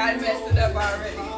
I messed it up already.